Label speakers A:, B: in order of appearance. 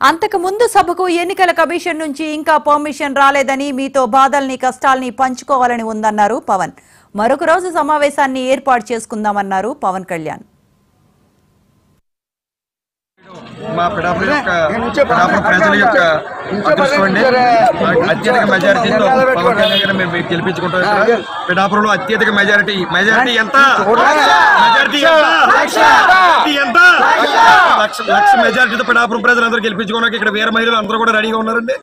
A: అంతకుముందు సభకు ఎన్నికల కమిషన్ నుంచి ఇంకా పర్మిషన్ రాలేదని మీతో బాధల్ని కష్టాల్ని పంచుకోవాలని ఉందన్నారు పవన్. మరొక రోజు సమావేశాన్ని ఏర్పాటు చేసుకుందామన్నారు పవన్ కళ్యాణ్.
B: మా పిడాపుల యొక్క పిడాపుల ప్రజల యొక్క అదృష్టం అండి అత్యధిక మెజారిటీతో పవన్ కళ్యాణ్ గారిని మేము గెలిపించుకుంటాం పిడాపురంలో అత్యధిక మెజారిటీ మెజారిటీ ఎంత మెజారిటీ ఎంత మెజారిటీ ఎంత లక్ష లక్ష మెజారిటీతో పిడాపురం ప్రజలందరూ గెలిపించుకోవడానికి ఇక్కడ వేరే మహిళలు అందరూ కూడా రెడీగా ఉన్నారండి